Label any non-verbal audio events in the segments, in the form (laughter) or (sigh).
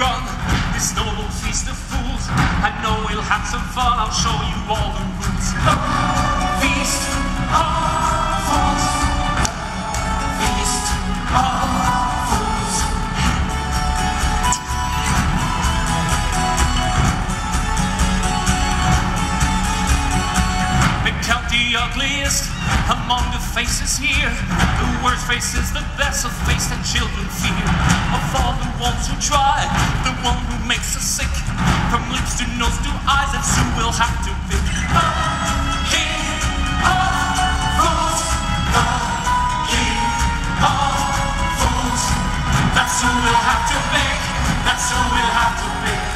run. This noble feast of fools. I know we'll have some fun. I'll show you all the rules. (laughs) Feast. Ugliest among the faces here. The worst face is the best of face that children fear. Of all the ones who try, the one who makes us sick. From lips to nose to eyes, and soon we'll have to pick. That's who we'll have to pick. That's who we'll have to pick.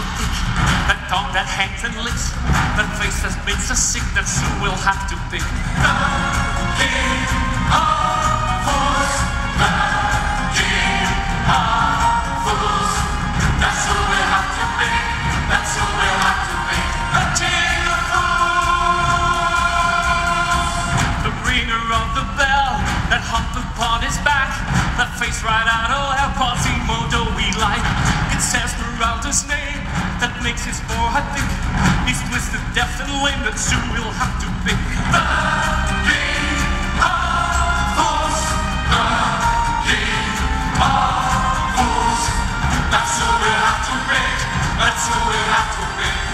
So thick, that tongue that hangs and licks, that face that makes us sick, that soon we'll have to pick. The king of fools, the king of fools. That's who we'll have to pick. That's who we'll have to pick. The king of fools, the bringer of the bell, that hump upon his back, that face right out of El Quasimodo we like. It says throughout his name, and soon we'll have to king of fools, the king of fools. That's who we'll have to. That's we'll